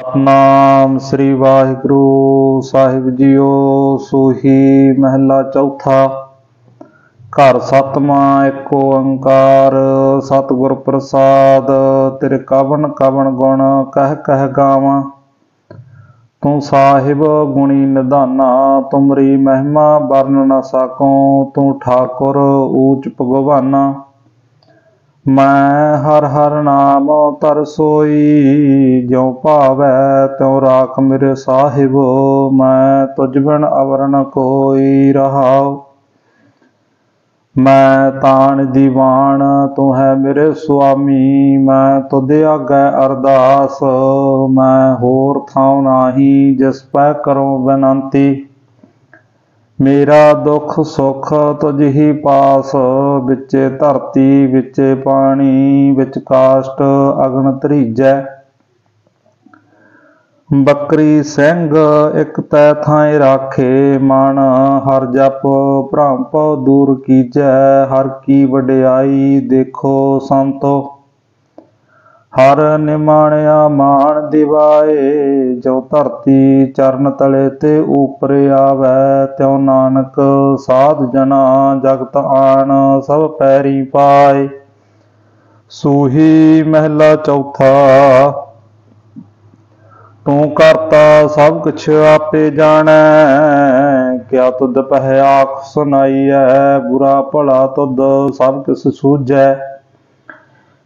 ਸਤਨਾਮ ਸ੍ਰੀ ਵਾਹਿਗੁਰੂ ਸਾਹਿਬ ਜੀਓ ਸੋਹੀ ਮਹਿਲਾ ਚੌਥਾ। ਘਰ ਸਤਵਾਂ ਇੱਕ ਓੰਕਾਰ, ਸਤਿਗੁਰ ਪ੍ਰਸਾਦ ਤੇਰੇ ਕਵਨ ਕਵਨ ਗੁਣ, ਕਹਿ ਕਹਿ ਗਾਵਾਂ। ਤੂੰ ਸਾਹਿਬ ਗੁਣੀ ਨਿਧਾਨਾ, ਤੁਮਰੀ ਮਹਿਮਾ ਵਰਨ ਨਾ ਸਕਉ ਤੂੰ ਠਾਕੁਰ ਊਚ ਭਗਵਾਨਾ। ਮੈਂ ਹਰ ਹਰ ਨਾਮ ਤਰਸੋਈ ਜਿਉ ਭਾਵੈ ਤਿਉ ਰਾਖ ਮੇਰੇ ਸਾਹਿਬ, ਮੈਂ ਤੁਝ ਬਿਨ ਅਵਰ ਨ ਕੋਈ ਰਹਾਉ। ਮੈਂ ਤਾਣ ਦੀਵਾਨ ਤੂੰ ਹੈ ਮੇਰੇ ਸੁਆਮੀ, ਮੈਂ ਤੁਧ ਆਗੈ ਅਰਦਾਸ, ਮੈਂ ਹੋਰ ਥਾਉ ਨਾਹੀ, ਜਿਸ ਪੈ ਕਰੋ ਬੇਨੰਤੀ। ਮੇਰਾ ਦੁੱਖ ਸੁੱਖ ਤੁਝ ਪਾਸ, ਵਿੱਚੇ ਧਰਤੀ, ਵਿੱਚੇ ਪਾਣੀ, ਵਿੱਚ ਕਾਸ਼ਟ ਅਗਨ ਤਰੀਜੈ ਬੱਕਰੀ ਸਿੰਘ ਇੱਕ ਤੈ ਥਾਂ ਰਾਖੇ, ਮਨ ਹਰ ਜਪ ਭ੍ਰਮ ਪਉ ਦੂਰ ਕੀਜੈ। ਹਰ ਕੀ ਵਡਿਆਈ ਦੇਖੋ ਸੰਤੋ। ਹਰ ਨਿਮਾਣਿਆ ਮਾਣ ਦਿਵਾਏ, ਜੋ ਧਰਤੀ ਚਰਨ ਤਲੇ ਤੇ ਉਪਰੇ ਆਵੈ, ਤਿਉ ਨਾਨਕ ਸਾਧ ਜਨਾ ਜਗਤ ਆਣ, ਸਭ ਪੈਰੀ ਪਾਏ। ਸੂਹੀ ਮਹਿਲਾ ਚੌਥਾ, ਤੂੰ ਕਰਤਾ ਸਭ ਕੁਛ ਆਪੇ ਜਾਣੈ, ਕਿਆ ਤੁਧ ਪਹਿ ਆਖ ਸੁਨਾਈਐ ਬੁਰਾ ਭਲਾ ਤੁਧ ਸਭ ਕਿਸ ਸੂਝੈ।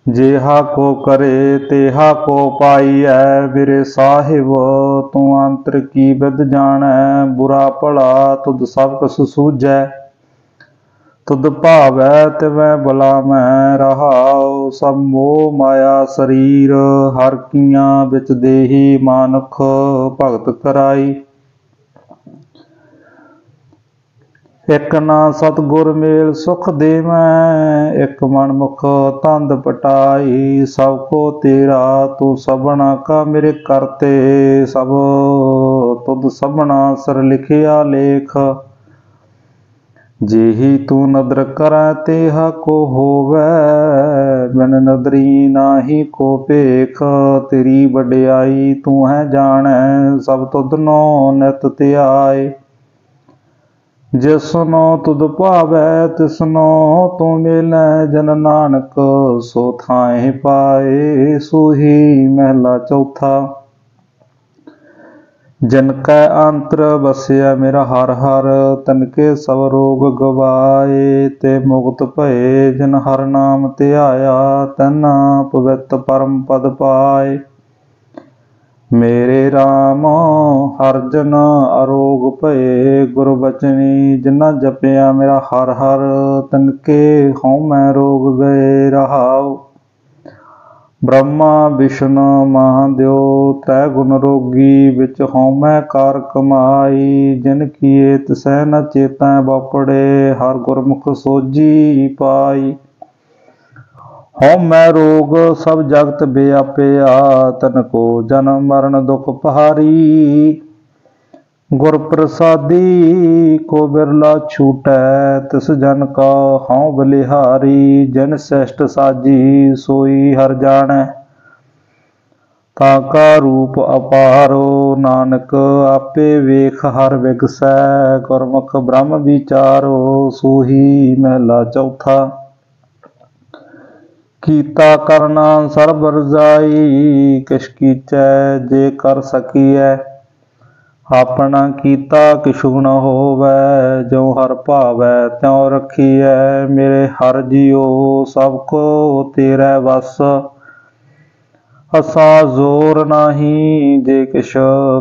ਜੇਹਾ ਕੋ ਕਰੇ ਤੇਹਾ ਕੋ ਪਾਈਐ, ਵੀਰੇ ਸਾਹਿਬ, ਤੂੰ ਅੰਤਰ ਕੀ ਵਿਦ ਜਾਣੈ? ਬੁਰਾ ਭਲਾ ਤੁਧ ਸਭ ਕਸ ਸੂਝੈ। ਤੁਧ ਭਾਵੈ ਤਿਵੈ ਬਲਾ ਮੈਂ ਰਹਾਉ ਸਭ ਮੋਹ ਮਾਇਆ ਸਰੀਰ, ਹਰ ਕੀਆਂ ਵਿੱਚ ਦੇਹੀ ਮਾਨੁਖ ਭਗਤ ਕਰਾਈ। ਇਕ ਨਾ ਸਤਗੁਰ ਮੇਲ ਸੁਖ ਦੇਵੈ, ਇਕ ਮਨ ਮੁਖ ਤੰਦ ਪਟਾਈ, ਸਭ ਕੋ ਤੇਰਾ ਤੂੰ ਸਭਨਾ ਕਾ ਮੇਰੇ ਕਰਤੇ ਸਭ, ਤੁਧ ਸਭਨਾ ਸਰ ਲਿਖਿਆ ਲੇਖ। ਜੇਹੀ ਤੂੰ ਨਦਰ ਕਰੈ, ਤੇਹਾ ਕੋ ਹੋਵੈ, ਬਿਨ ਨਦਰੀ ਨਾਹੀ ਕੋ ਭੇਖ। ਤੇਰੀ ਵਡਿਆਈ ਤੂੰ ਹੈ ਜਾਣੈ, ਸਭ ਤੁਧ ਨੋ ਨਿਤ ਧਿਆਏ। ਜਿਸਨੋ ਤੁਧ ਭਾਵੈ ਤਿਸਨੋ ਤੂੰ ਮਿਲੈ, ਜਨ ਨਾਨਕ ਸੋ ਥਾਏ ਪਾਏ, ਸੋਹੀ ਮਹਿਲਾ ਚੌਥਾ। ਜਨ ਕੈ ਅੰਤਰ ਵਸਿਆ ਮੇਰਾ ਹਰ ਹਰ, ਤਨ ਕੇ ਸਭ ਰੋਗ ਗਵਾਏ, ਤੇ ਮੁਕਤ ਭਏ, ਜਨ ਹਰ ਨਾਮ ਧਿਆਇਆ, ਤਨ ਪਵਿੱਤ ਪਰਮ ਪਦ ਪਾਏ। ਮੇਰੇ RAM ਹਰਜਨ ਅਰੋਗ ਭਏ। ਗੁਰ ਬਚਨੀ ਜਿਨਾ ਜਪਿਆ ਮੇਰਾ ਹਰ ਹਰ, ਤਨਕੇ ਹਉ ਮੈਂ ਰੋਗ ਗਏ ਰਹਾਉ। ਬ੍ਰਹਮਾ, ਵਿਸ਼ਨੂੰ ਮਹਾਦੇਵ ਤੈ ਗੁਣ ਰੋਗੀ, ਵਿੱਚ ਹਉ ਮੈਂ ਕਾਰ ਕਮਾਈ। ਜਿਨ ਕੀਏ ਤਸੈ ਨ ਚੇਤੈ ਬਾਪੜੇ ਹਰ ਗੁਰਮੁਖ ਸੋਜੀ ਪਾਈ। ਹਉ ਮੈਂ ਰੋਗ, ਸਭ ਜਗਤ ਬਿਆਪਿਆ ਤਨ ਕੋ ਜਨਮ ਮਰਨ ਦੁਖ ਪਹਾਰੀ। ਗੁਰ ਪ੍ਰਸਾਦੀ ਕੋ ਬਿਰਲਾ ਛੂਟੈ, ਤਿਸ ਜਨ ਕਾ ਹਉ ਬਲਿਹਾਰੀ। ਜਨ ਸ੍ਰੇਸ਼ਟ ਸਾਜੀ, ਸੋਈ ਹਰ ਜਾਣੈ। ਤਾ ਕਾ ਰੂਪ ਅਪਾਰੋ, ਨਾਨਕ ਆਪੇ ਵੇਖ ਹਰ ਵਿਗਸੈ। ਗੁਰਮੁਖ ਬ੍ਰਹਮ ਵਿਚਾਰੋ, ਸੋਹੀ ਮਹਿਲਾ ਚੌਥਾ। ਕੀਤਾ ਕਰਨਾ ਸਰਬ ਰਜ਼ਾਈ ਕਿਛ ਕੀਚੈ ਜੇ ਕਰ ਸਕੀਐ। ਆਪਣਾ ਕੀਤਾ ਕਿਛੂ ਨ ਹੋਵੈ ਜੋ ਹਰ ਭਾਵੈ ਤਿਉ ਰਖੀਐ। ਮੇਰੇ ਹਰ ਜੀਉ, ਸਭ ਕੋ ਤੇਰੇ ਵਸ। ਅਸਾ ਜ਼ੋਰ ਨਾਹੀ, ਜੇ ਕਿਛ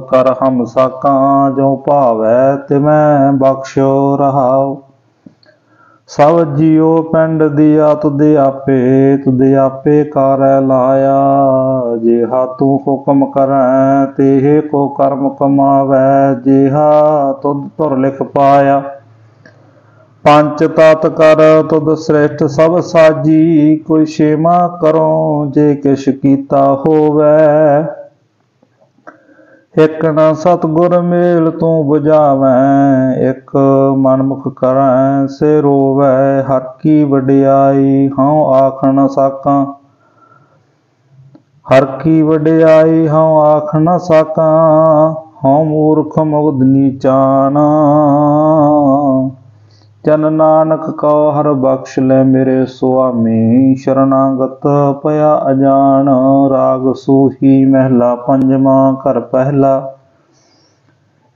ਕਰ ਹਮ ਸਾਕਾਂ ਜੋ ਭਾਵੈ ਤਿਮੈ ਬਖਸ਼ੋ ਰਹਾਓ ਸਭ ਜੀਉ ਪਿੰਡ ਦੀਆ ਤੁਧ ਆਪੇ ਤੁਧ ਆਪੇ ਕਰੈ ਲਾਇਆ। ਜਿਹਾ ਤੂੰ ਹੁਕਮ ਕਰੈ, ਤੇਹ ਕੋ ਕਰਮ ਕਮਾਵੈ। ਜਿਹਾ ਤੁਧ ਤੁਰ ਲਿਖ ਪਾਇਆ। ਪੰਚ ਤਤ ਕਰ, ਤੁਧ ਸ੍ਰੇਸ਼ਟ ਸਭ ਸਾਜੀ। ਕੋਈ ਛੇਮਾ ਕਰੋ, ਜੇ ਕਿਛ ਕੀਤਾ ਹੋਵੈ। ਇਕ ਨਾ ਸਤਗੁਰ ਮੇਲ ਤੂੰ 부ਝਾਵੈ ਇਕ ਮਨਮੁਖ ਕਰੈ, ਸੇ ਰੋਵੈ ਹਰ ਕੀ ਵਡਿਆਈ, ਹਉ ਆਖ ਨ ਸਾਕਾਂ। ਹਰ ਕੀ ਵਡਿਆਈ, ਹਉ ਆਖ ਨ ਸਕਾਂ, ਹਉ ਮੂਰਖ ਮੁਗਧ ਨੀਚਾਨ ਜਨ ਨਾਨਕ ਕਉ ਹਰ ਬਖਸ਼ ਲੈ ਮੇਰੇ ਸੁਆਮੀ, ਸ਼ਰਨਾਗਤ ਪਿਆ ਅਜਾਨ ਰਾਗ ਸੂਹੀ ਮਹਿਲਾ ਪੰਜਵਾਂ ਘਰ ਪਹਿਲਾ।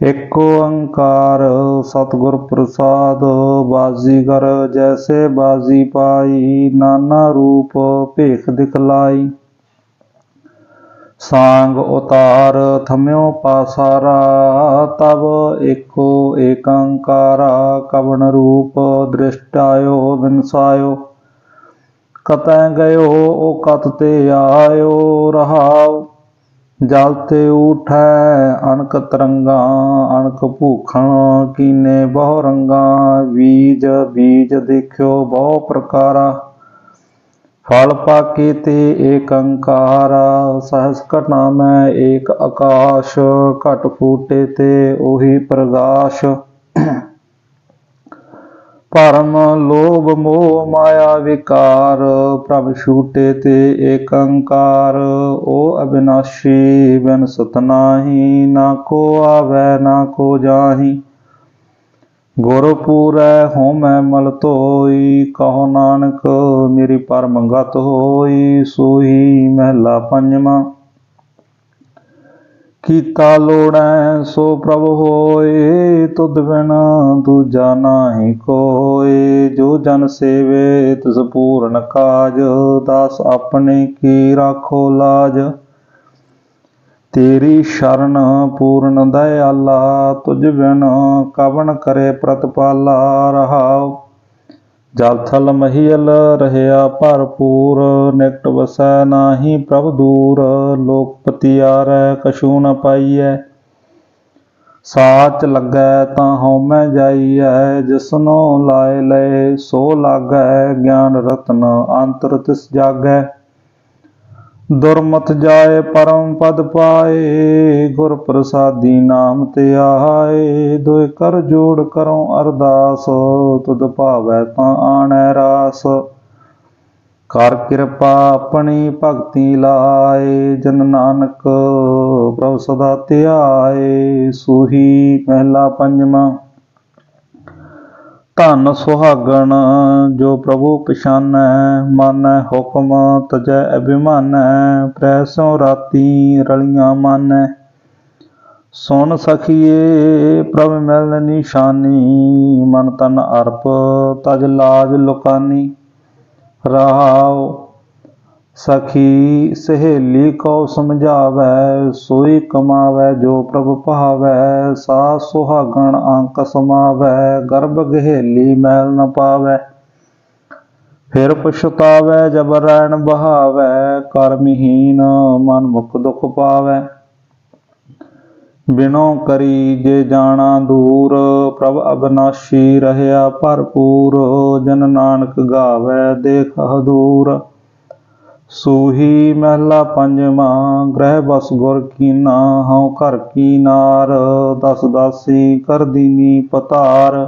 ਏਕ ਓੰਕਾਰ ਸਤਿਗੁਰ ਪ੍ਰਸਾਦ ਬਾਜ਼ੀਗਰ ਜੈਸੇ ਬਾਜ਼ੀ ਪਾਈ, ਨਾਨਾ ਰੂਪ ਭੇਖ ਦਿਖਲਾਈ। ਸਾੰਗ ਉਤਾਰ ਥਮਿਓ ਪਾਸਾਰਾ ਤਬ ਏਕੋ ਏਕੰਕਾਰਾ ਕਵਣ ਰੂਪ ਦ੍ਰਿਸ਼ਟਾਇਓ ਬਿਨਸਾਇਓ ਕਤੈ ਗਇਓ ਓ ਕਤ ਤੇ ਆਇਓ ਰਹਾਉ ਜਲ ਤੇ ਉਠੈ ਅਣਕ ਤਰੰਗਾ ਅਣਕ ਭੂਖਣ ਕੀਨੇ ਬਹੁ ਰੰਗਾ ਬੀਜ ਬੀਜ ਦੇਖਿਓ ਬਹੁ ਪ੍ਰਕਾਰਾ ਫਲ ਪਾਕੇ ਤੇ ਏਕ ਅੰਕਾਰ ਸਹਸ ਘਟਨਾ ਮੈਂ ਏਕ ਆਕਾਸ਼, ਘਟ ਫੂਟੇ ਤੇ ਉਹੀ ਪ੍ਰਗਾਸ਼। ਭਰਮ, ਲੋਭ, ਮੋਹ, ਮਾਇਆ, ਵਿਕਾਰ, ਪ੍ਰਭ ਛੂਟੇ ਤੇ ਏਕ ਅੰਕਾਰ ਓ ਅਬਿਨਾਸ਼ੀ ਬਿਨ ਸਤਨਾਹੀ ਨਾ ਕੋ ਆਵੈ, ਨਾ ਕੋ ਜਾਹੀ। ਗੁਰ ਪੂਰੈ ਹਉਮੈ ਮਲ ਧੋਈ, ਕਹੋ ਨਾਨਕ ਮੇਰੀ ਪਰਮ ਗਤ ਹੋਈ ਸੋਈ ਮਹਿਲਾ ਪੰਜਵਾਂ। ਕੀਤਾ ਲੋੜੈ ਸੋ ਪ੍ਰਭ ਹੋਏ, ਤੁਧ ਬਿਨ ਦੂਜਾ ਨਾਹੀ ਕੋਏ। ਜੋ ਜਨ ਸੇਵੇ, ਤਿਸ ਪੂਰਨ ਕਾਜ, ਦਾਸ ਆਪਣੇ ਕੀ ਰਾਖੋ ਲਾਜ। ਤੇਰੀ ਸ਼ਰਨ ਪੂਰਨ ਦਇਆਲਾ, ਤੁਝ ਬਿਨ ਕਵਣ ਕਰੇ ਪ੍ਰਤਪਾਲਾ, ਰਹਾਉ। ਜਲ ਥਲ ਮਹੀਲ ਰਹਿਆ ਭਰਪੂਰ, ਨਿਕਟ ਵਸੈ ਨਾਹੀ ਪ੍ਰਭ ਦੂਰ। ਲੋਕਪਤੀ ਆਰੈ ਕਛੂ ਨ ਪਾਈਐ। ਸਾਚ ਲੱਗੈ ਤਾਂ ਹਉਮੈ ਜਾਈਐ, ਜਿਸਨੋ ਲਾਏ ਲਏ ਸੋ ਲਾਗੈ, ਗਿਆਨ ਰਤਨ ਅੰਤਰ ਤਿਸ ਜਾਗੈ। ਦੁਰਮਤ ਜਾਏ ਪਰਮ ਪਦ ਪਾਏ ਗੁਰ ਪ੍ਰਸਾਦੀ ਨਾਮ ਤੇ ਆਏ। ਦੁਇ ਕਰ ਜੋੜ ਕਰੋ ਅਰਦਾਸ, ਤੁਧ ਭਾਵੈ ਤਾਂ ਆਣੈ ਰਾਸ। ਕਰ ਕਿਰਪਾ ਆਪਣੀ ਭਗਤੀ ਲਾਏ, ਜਨ ਨਾਨਕ ਪ੍ਰਭ ਸਦਾ ਧਿਆਏ। ਸੂਹੀ ਪਹਿਲਾ ਪੰਜਵਾਂ ਧਨ ਸੁਹਾਗਣ, ਜੋ ਪ੍ਰਭੂ ਪਛਾਨੈ, ਮਨ ਹੁਕਮ, ਤਜੈ ਅਭਿਮਾਨੈ ਪ੍ਰੈਸੋ ਰਾਤੀ ਰਲੀਆਂ ਮਾਨੈ। ਸੁਣ ਸਖੀਏ, ਪ੍ਰਭ ਮਿਲ ਨਿਸ਼ਾਨੀ, ਮਨ ਤਨ ਅਰਪ, ਤਜ ਲਾਜ ਲੁਕਾਨੀ। ਰਹਾਉ ਸਖੀ ਸਹੇਲੀ ਕੋ ਸਮਝਾਵੈ, ਸੋਈ ਕਮਾਵੈ ਜੋ ਪ੍ਰਭ ਭਾਵੈ, ਸਾ ਸੁਹਾਗਣ ਅੰਕ ਸਮਾਵੈ, ਗਰਭ ਗਹੇਲੀ ਮੈਲ ਨ ਪਾਵੈ। ਫਿਰ ਪਛਤਾਵੈ, ਜਬ ਰੈਣ ਬਹਾਵੈ, ਕਰਮਹੀਨ ਮਨ ਮੁਖ ਦੁਖ ਪਾਵੈ। ਬਿਨੋ ਕਰੀ ਜੇ ਜਾਣਾ ਦੂਰ, ਪ੍ਰਭ ਅਬਨਾਸ਼ੀ ਰਹਿਆ ਭਰਪੂਰ, ਜਨ ਨਾਨਕ ਗਾਵੈ, ਦੇਖ ਹਦੂਰ ਸੂਹੀ ਮਹਿਲਾ ਪੰਜਵਾਂ, ਗ੍ਰਹਿ ਬਸ ਗੁਰ ਕੀਨਾ ਹਉ ਘਰ ਕੀ ਨਾਰ, ਦਸ ਦਾਸੀ ਕਰ ਦੀਨੀ ਪਤਾਰ।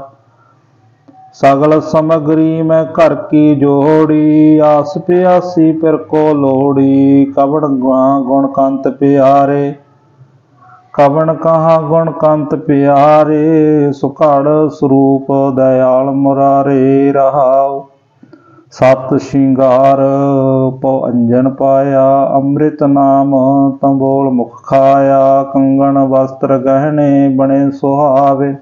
ਸਗਲ ਸਮਗਰੀ ਮੈਂ ਘਰ ਕੀ ਜੋੜੀ, ਆਸ ਪਿਆਸੀ ਪਿਰ ਕੋ ਲੋੜੀ ਕਵਣ ਗੁਣਾ ਗੁਣ ਕੰਤ ਪਿਆਰੇ। ਕਵਣ ਕਹਾ ਗੁਣ ਕੰਤ ਪਿਆਰੇ ਸੁਖੜ ਸਰੂਪ ਦਇਆਲ ਮੁਰਾਰੇ ਰਹਾਓ ਸਤ ਸ਼ਿੰਗਾਰ ਪਉ ਅੰਜਨ ਪਾਇਆ, ਅੰਮ੍ਰਿਤ ਨਾਮ ਤੰਬੋਲ ਮੁਖ ਖਾਇਆ, ਕੰਗਣ ਵਸਤਰ ਗਹਿਣੇ ਬਣੇ ਸੁਹਾਵੇ।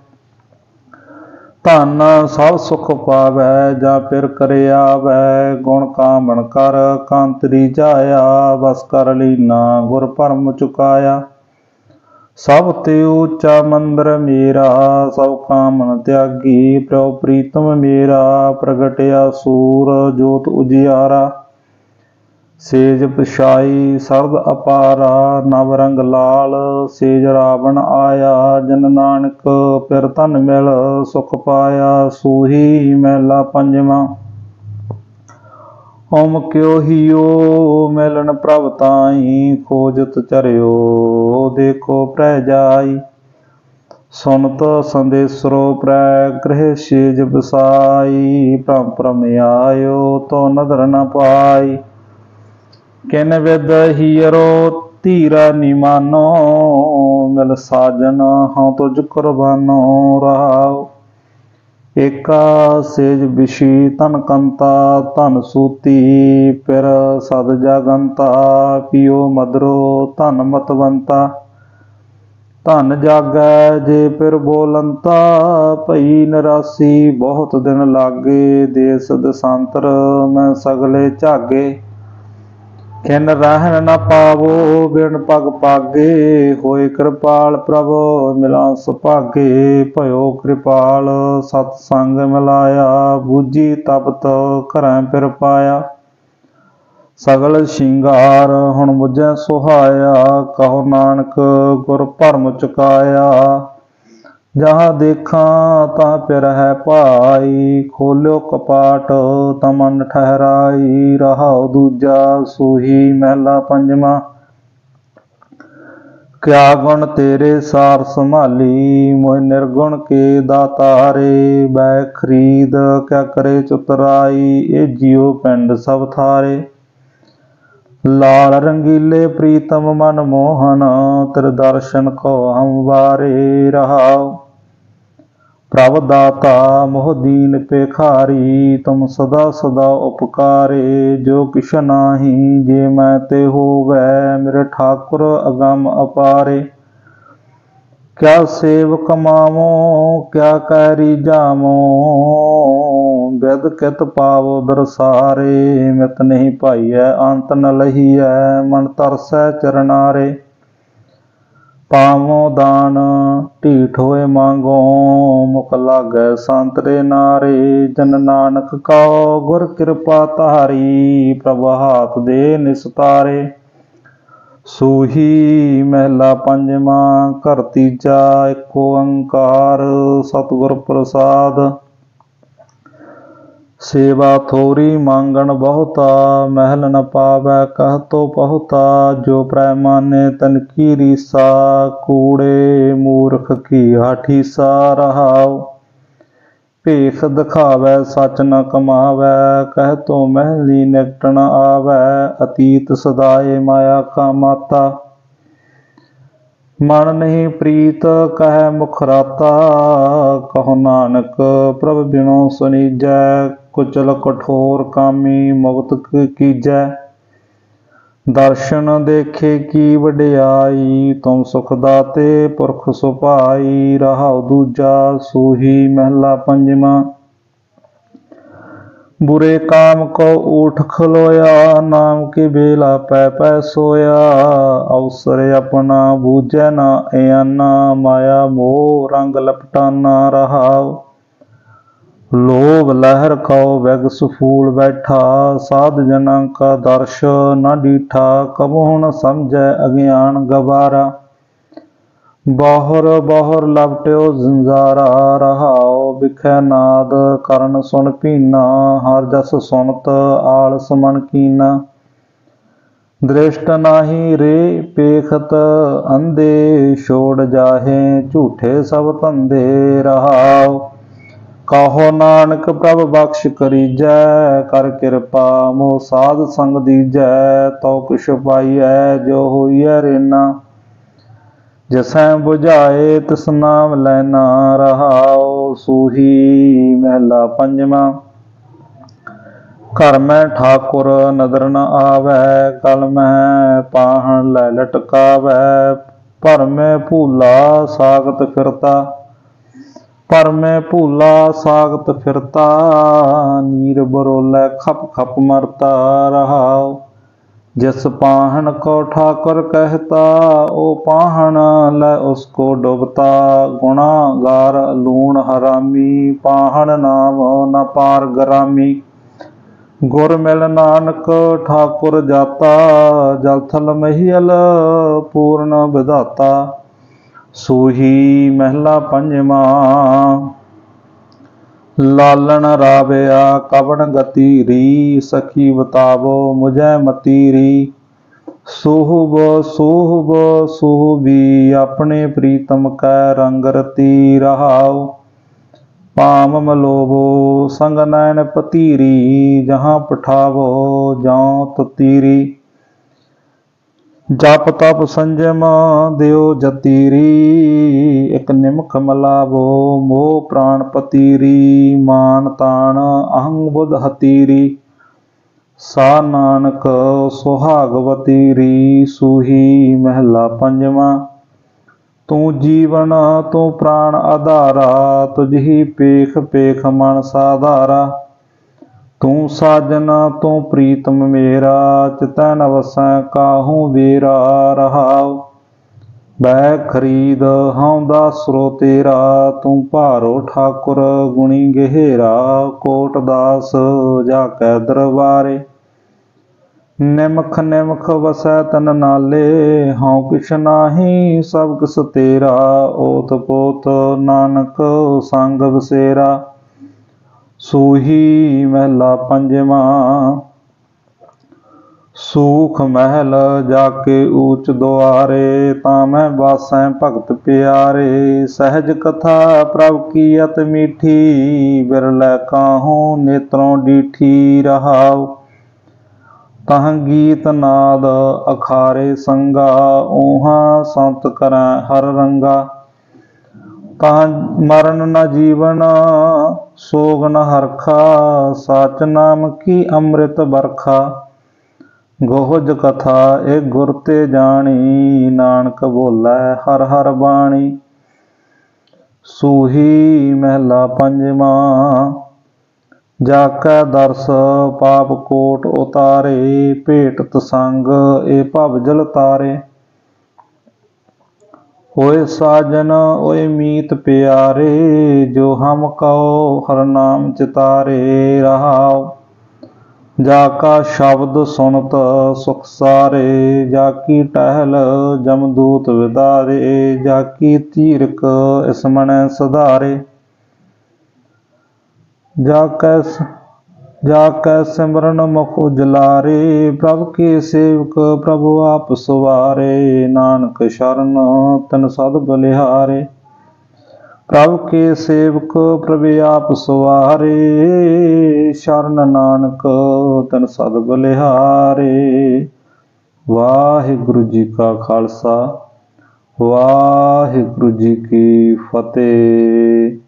ਧਨ ਸਭ ਸੁਖ ਪਾਵੈ, ਜਾਂ ਫਿਰ ਕਰੇ ਆਵੈ, ਗੁਣ ਕਾਮਣ ਕਰ, ਕਾਂਤਰੀ ਜਾਇਆ, ਵਸ ਕਰ ਲੀਨਾ, ਗੁਰ ਭਰਮ ਚੁਕਾਇਆ। ਸਭ ਤੇ ਉੱਚਾ ਮੰਦਰ ਮੇਰਾ, ਸਭ ਕਾਮਨ ਤਿਆਗੀ, ਪ੍ਰਭ ਪ੍ਰੀਤਮ ਮੇਰਾ, ਪ੍ਰਗਟਿਆ ਸੂਰ ਜੋਤ ਉਜਿਆਰਾ। ਸੇਜ ਪਛਾਈ ਸਰਦ ਅਪਾਰਾ, ਨਵ ਰੰਗ ਲਾਲ, ਸੇਜ ਰਾਵਣ ਆਇਆ, ਜਨ ਨਾਨਕ ਪਿਰ ਧਨ ਮਿਲ, ਸੁਖ ਪਾਇਆ, ਸੂਹੀ ਮਹਿਲਾ ਪੰਜਵਾਂ। ਓਮ ਕਿਉ ਹਿਓ, ਮਿਲਨ ਪ੍ਰਭ ਤਾਈ, ਖੋਜਤ ਚਰਿਓ, ਦੇਖੋ ਪ੍ਰਹਿ ਜਾਈ। ਸੁਨਤ ਸੰਦੇਸਰੋ ਪ੍ਰੈ ਗ੍ਰਹਿ ਸੇਜ ਬਸਾਈ ਭ੍ਰਮ ਭ੍ਰਮ ਆਇਓ, ਤੋ ਨਦਰ ਨ ਪਾਈ। ਕਿਨ ਵਿਦ ਹੀਰੋ, ਧੀਰਾ ਨਿਮਾਨੋ ਮਿਲ ਸਾਜਨ ਹਉ ਤੁਝ ਕੁਰਬਾਨੋ ਰਾਓ। ਏਕਾ ਸੇਜ ਬਿਸ਼ੀ ਤਨ ਕੰਤਾ, ਧਨ ਸੂਤੀ ਪਿਰ ਸਦ ਜਗੰਤਾ, ਪਿਓ ਮਦਰੋ ਧਨ ਮਤਵੰਤਾ। ਧਨ ਜਾਗੈ ਜੇ ਪਿਰ ਬੋਲੰਤਾ, ਭਈ ਨਰਾਸੀ ਬਹੁਤ ਦਿਨ ਲਾਗੇ ਦੇਸ ਦਸਾਂਤਰ ਮੈਂ ਸਗਲੇ ਝਾਗੇ। ਕਿਨ ਰਹਿਣ ਨ ਪਾਵੋ, ਬਿਨ ਪਗ ਪਾਗੇ, ਹੋਏ ਕਿਰਪਾਲ ਪ੍ਰਭ, ਮਿਲਾਂ ਸੁਭਾਗੇ, ਭਇਓ ਕਿਰਪਾਲ, ਸਤ ਸੰਗ ਮਿਲਾਇਆ ਬੂਜੀ ਤਪਤ ਘਰਾਂ ਫਿਰ ਪਾਇਆ। ਸਗਲ ਸ਼ਿੰਗਾਰ ਹੁਣ ਮੁਝੈ ਸੁਹਾਇਆ, ਕਹੋ ਨਾਨਕ ਗੁਰ ਭਰਮ ਚੁਕਾਇਆ। ਜਹਾਂ ਦੇਖਾਂ ਤਾਂ ਪਿਰ ਹੈ ਭਾਈ, ਖੋਲਿਓ ਕਪਾਟ ਤਮਨ ਠਹਿਰਾਈ ਰਹਾਉ ਦੂਜਾ ਸੂਹੀ, ਮਹਿਲਾ ਪੰਜਵਾ। ਕਿਆ ਗੁਣ ਤੇਰੇ ਸਾਰ ਸੰਭਾਲੀ ਮੋਇ ਨਿਰਗੁਣ ਕੇ ਦਾਤਾਰੇ ਬੈ ਖਰੀਦ, ਕਿਆ ਕਰੇ ਚੁਤਰਾਈ, ਇਹ ਜੀਉ ਪਿੰਡ ਸਭ ਥਾਰੇ। ਲਾਲ ਰੰਗੀਲੇ ਪ੍ਰੀਤਮ ਮਨ ਮੋਹਨ, ਤੇਰੇ ਦਰਸ਼ਨ ਕੋ ਹਮ ਵਾਰੇ, ਰਹਾਓ। ਪ੍ਰਭ ਦਾਤਾ ਮੋਹ ਦੀਨ ਪੇਖਾਰੀ ਤੁਮ ਸਦਾ ਸਦਾ ਉਪਕਾਰੇ, ਜੋ ਕਿਛ ਨਾਹੀ, ਜੇ ਮੈਂ ਤੇ ਹੋਵੈ, ਮੇਰੇ ਠਾਕੁਰ ਅਗੰਮ ਅਪਾਰੇ। ਕਿਆ ਸੇਵ ਕਮਾਵੋ ਕਿਆ ਕੈਰੀ ਜਾਮੋ, ਬਿਦ ਕਿਤ ਪਾਵੋ ਦਰਸਾਰੇ, ਮਿਤ ਨਹੀਂ ਭਾਈਐ, ਅੰਤ ਨ ਲਹੀਐ, ਮਨ ਤਰਸੈ ਚਰਨਾਰੇ। ਪਾਵੋ ਦਾਨ, ਢੀਠ ਹੋਏ ਮੰਗੋ, ਮੁਖ ਲਾਗੈ ਸੰਤਰੇ ਨਾਰੇ, ਜਨ ਨਾਨਕ ਕਉ ਗੁਰ ਕਿਰਪਾ ਧਾਰੀ, ਪ੍ਰਭ ਹਾਥ ਦੇ ਨਿਸਤਾਰੇ ਸੂਹੀ ਮਹਿਲਾ ਪੰਜਵਾਂ, ਘਰ ਤੀਜਾ ਏਕ ਓੰਕਾਰ ਸਤਿਗੁਰ ਪ੍ਰਸਾਦ। ਸੇਵਾ ਥੋਰੀ ਮੰਗਣ ਬਹੁਤਾ, ਮਹਿਲ ਨ ਪਾਵੈ ਕਹ ਤੋ ਬਹੁਤਾ, ਜੋ ਪ੍ਰੈਮਾਨੇ ਤਨ ਕੀ ਰੀਸਾ, ਕੂੜੇ ਮੂਰਖ ਕੀ ਹਾਠੀਸਾ ਰਹਾਉ। ਭੇਖ ਦਿਖਾਵੈ, ਸਚ ਨ ਕਮਾਵੈ, ਕਹਿ ਤੋ ਮਹਿਲੀ ਨਿਕਟ ਆਵੈ, ਅਤੀਤ ਸਦਾਏ ਮਾਇਆ ਕਾ ਮਾਤਾ। ਮਨ ਨਹੀਂ ਪ੍ਰੀਤ, ਕਹਿ ਮੁਖ ਰਾਤਾ, ਕਹੋ ਨਾਨਕ ਪ੍ਰਭ ਬਿਨੋ ਸੁਨੀਜੈ ਕੁਚਲ ਕਠੋਰ ਕਾਮੀ ਮੁਕਤ ਕੀਜੈ। ਦਰਸ਼ਨ ਦੇਖੇ ਕੀ ਵਡਿਆਈ, ਤੁਮ ਸੁਖ ਦਾਤੇ ਪੁਰਖ ਸੁਭਾਈ, ਰਹਾਉ ਦੂਜਾ ਸੂਹੀ ਮਹਿਲਾ ਪੰਜਵਾਂ। ਬੁਰੇ ਕਾਮ ਕੋ ਊਠ ਖਲੋਇਆ, ਨਾਮ ਕੀ ਬੇਲਾ ਪੈ ਪੈ ਸੋਇਆ। ਅਵਸਰ ਆਪਣਾ ਬੂਝੈ ਨਾ, ਇਆਨਾ ਮਾਇਆ ਮੋਹ ਰੰਗ ਲਪਟਾਨਾ ਰਹਾਉ। ਲੋਭ ਲਹਿਰ ਕਉ ਵਿਗ ਸੁਫੂਲ ਬੈਠਾ, ਸਾਧ ਜਨਾਂ ਕਾ ਦਰਸ਼ ਨ ਡੀਠਾ ਕਬਹੁ ਨ ਸਮਝੈ ਅਗਿਆਨ ਗਵਾਰਾ। ਬਾਹਰ ਬਾਹਰ ਲਪਟਿਓ ਜ਼ੰਜ਼ਾਰਾ ਰਹਾਉ ਵਿਖੈ ਨਾਦ, ਕਰਨ ਸੁਨ ਪੀਨਾ, ਹਰ ਜਸ ਸੁਨਤ ਆਲਸ ਮਨ ਕੀਨਾ। ਦ੍ਰਿਸ਼ਟ ਨਾਹੀ ਰੇ ਪੇਖਤ ਅੰਦੇ ਛੋੜ ਜਾਹੇ, ਝੂਠੇ ਸਭ ਧੰਦੇ ਰਹਾਉ ਕਹੋ ਨਾਨਕ ਪ੍ਰਭ ਬਖਸ਼ ਕਰੀਜੈ, ਕਰ ਕਿਰਪਾ ਮੋ ਸਾਧ ਸੰਗ ਦੀਜੈ, ਤਉ ਕੁਛ ਪਾਈਐ, ਜੋ ਹੋਈਐ ਰੇਨਾ। ਜਸੈ 부ਝਾਏ ਤਿਸ ਨਾਮ ਲੈਨਾ ਰਹਾਉ, ਸੂਹੀ ਮਹਿਲਾ ਪੰਜਵਾਂ। ਘਰ ਮੈਂ ਠਾਕੁਰ ਨਦਰ ਨ ਆਵੈ, ਕਲ ਮੈਂ ਪਾਹਣ ਲੈ ਲਟਕਾਵੈ ਪਰ ਮੈਂ ਭੂਲਾ ਸਾਗਤ ਫਿਰਤਾ। ਪਰ ਮੈਂ ਭੂਲਾ ਸਾਗਤ ਫਿਰਤਾ, ਨੀਰ ਬਰੋਲੇ ਖਪ ਖਪ ਮਰਤਾ ਰਹਾਉ। ਜਿਸ ਪਾਹਣ ਕੋ ਠਾਕੁਰ ਕਹਤਾ ਉਹ ਪਾਹਣ ਲੈ ਉਸ ਕੋ ਡੁਬਤਾ। ਗੁਨਾਹਗਾਰ ਲੂਣ ਹਰਾਮੀ, ਪਾਹਣ ਨਾਮ ਨ ਪਾਰ ਗਰਾਮੀ। ਗੁਰ ਮਿਲ ਨਾਨਕ ਠਾਕੁਰ ਜਾਤਾ, ਜਲ ਥਲ ਮਹੀਲ ਪੂਰਨ ਵਿਧਾਤਾ। ਸੂਹੀ ਮਹਿਲਾ ਪੰਜਵਾਂ। ਲਾਲਣ ਰਾਵਿਆ ਕਵਣ ਗਤੀ ਰੀ, ਸਖੀ ਬਤਾਵੋ ਮੁਝੈ ਮਤੀ ਰੀ। ਸੋਹਬ ਸੋਹਬ, ਸੋਹਬੀ ਆਪਣੇ ਪ੍ਰੀਤਮ ਕੈ ਰੰਗ ਰਤੀ ਰਹਾਉ। ਪਾਮ ਮਲੋਬੋ ਸੰਗ ਨੈਣ ਪਤੀਰੀ ਜਹਾਂ ਪਠਾਵੋ ਜਾਂ ਤਤੀਰੀ ਜਪ ਤਪ ਸੰਜਮ ਦਿਓ ਜਤੀਰੀ, ਇਕ ਨਿਮਖ ਮਲਾਵੋ ਮੋਹ ਪ੍ਰਾਣ ਪਤੀਰੀ, ਮਾਨ ਤਾਣ ਅਹੰਗ ਬੁਧ ਹਤੀਰੀ। ਸਾ ਨਾਨਕ ਸੁਹਾਗਵਤੀ ਰੀ ਸੂਹੀ ਮਹਿਲਾ ਪੰਜਵਾਂ। ਤੂੰ ਜੀਵਨ, ਤੂੰ ਪ੍ਰਾਣ ਆਧਾਰਾ, ਤੁਝੀ ਪੇਖ ਪੇਖ ਮਨ ਸਾਧਾਰਾ। ਤੂੰ ਸਾਜਨ ਤੂੰ ਪ੍ਰੀਤਮ ਮੇਰਾ ਚਿਤੈ ਨ ਵਸੈ ਕਾਹੂ ਵੀਰਾ ਰਹਾਉ। ਬੈ ਖਰੀਦ ਹਉ ਦਾ ਸਰੋ ਤੇਰਾ, ਤੂੰ ਭਾਰੋ ਠਾਕੁਰ ਗੁਣੀ ਗਹਿਰਾ, ਕੋਟ ਦਾਸ ਜਾ ਕੈ ਦਰਬਾਰੇ। ਨਿਮਖ ਨਿਮਖ ਵਸੈ ਤਨ ਨਾਲੇ, ਹਉ ਕਿਛ ਨਾਹੀ ਸਭ ਕਿਸ ਤੇਰਾ ਓਤ ਪੋਤ ਨਾਨਕ ਸੰਗ ਵਸੇਰਾ। ਸੂਹੀ ਮਹਿਲਾ ਪੰਜਵਾਂ, ਸੂਖ ਮਹਿਲ ਜਾ ਕੇ ਊਚ ਦੁਆਰੇ ਤਾਂ ਮੈਂ ਵਾਸੈ ਭਗਤ ਪਿਆਰੇ, ਸਹਿਜ ਕਥਾ ਪ੍ਰਭ ਕੀ ਅਤ ਮੀਠੀ, ਬਿਰਲੇ ਕਾਹੂ ਨੇਤਰੋਂ ਡੀਠੀ ਰਹਾਉ। ਤਹ ਗੀਤ ਨਾਦ ਅਖਾਰੇ ਸੰਗਾ ਓਹਾ ਸੰਤ ਕਰੈ ਹਰ ਰੰਗਾ। ਤਾਂ ਮਰਨ ਨ ਜੀਵਨ, ਸੋਗ ਨ ਹਰਖਾ, ਸਚ ਨਾਮ ਕੀ ਅੰਮ੍ਰਿਤ ਬਰਖਾ ਗੋਹਜ ਕਥਾ ਇਹ ਗੁਰ ਤੇ ਜਾਣੀ, ਨਾਨਕ ਬੋਲੇ ਹਰ ਹਰ ਬਾਣੀ। ਸੂਹੀ ਮਹਿਲਾ ਪੰਜਵਾਂ ਜਾ ਕੈ ਦਰਸ ਪਾਪ ਕੋਟ ਉਤਾਰੇ ਭੇਟ ਤਸੰਗ ਇਹ ਭਵ ਜਲ ਤਾਰੇ। ਹੋਏ ਸਾਜਨ, ਓਏ ਮੀਤ ਪਿਆਰੇ, ਜੋ ਹਮ ਕਉ ਹਰ ਨਾਮ ਚਿਤਾਰੇ ਰਹਾਉ ਜਾ ਕਾ ਸ਼ਬਦ ਸੁਣਤ ਸੁਖ ਸਾਰੇ, ਜਾ ਕੀ ਟਹਿਲ ਜਮਦੂਤ ਵਿਦਾਰੇ, ਜਾ ਕੀ ਤੀਰਕ ਇਸ ਸਧਾਰੇ। ਜਾ ਕੈ ਜਾ ਕੈ ਸਿਮਰਨ ਮੁਖ ਉਜਲਾਰੇ, ਪ੍ਰਭ ਕੇ ਸੇਵਕ ਪ੍ਰਭੂ ਆਪ ਸਵਾਰੇ, ਨਾਨਕ ਸ਼ਰਨ ਤਨ ਸਦ ਬਲਿਹਾਰੇ। ਪ੍ਰਭ ਕੇ ਸੇਵਕ ਪ੍ਰਭ ਆਪ ਸਵਾਰੇ, ਸ਼ਰਨ ਨਾਨਕ ਤਨ ਸਦ ਬਲਿਹਾਰੇ। ਵਾਹਿਗੁਰੂ ਜੀ ਕਾ ਖਾਲਸਾ, ਵਾਹਿਗੁਰੂ ਜੀ ਕੀ ਫਤਿਹ।